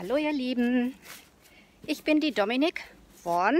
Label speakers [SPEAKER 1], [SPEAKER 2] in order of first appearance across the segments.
[SPEAKER 1] Hallo ihr Lieben, ich bin die Dominik von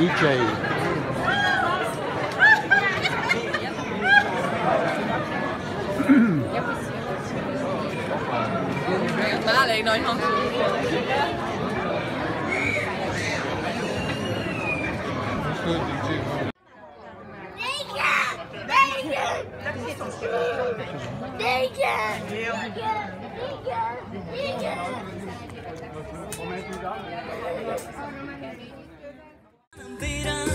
[SPEAKER 2] DJ.
[SPEAKER 3] Má liền rồi không? Thank you. Verán.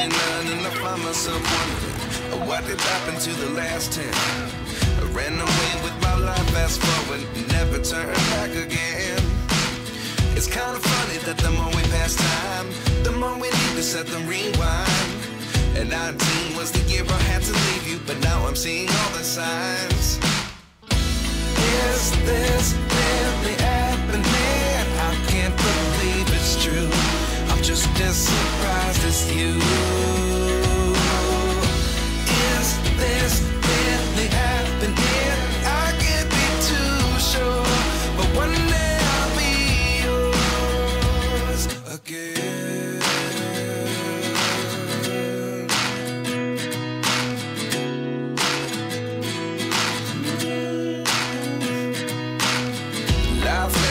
[SPEAKER 4] 29 and I find myself wondering what did happen to the last 10. I ran away with my life, fast forward, never turn back again. It's kind of funny that the more we pass time, the more we need to set them rewind. And 19 was the year I had to leave you, but now I'm seeing all the signs. Is this really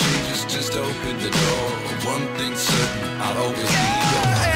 [SPEAKER 4] Changes just open the door. One thing's certain, I'll always be yours.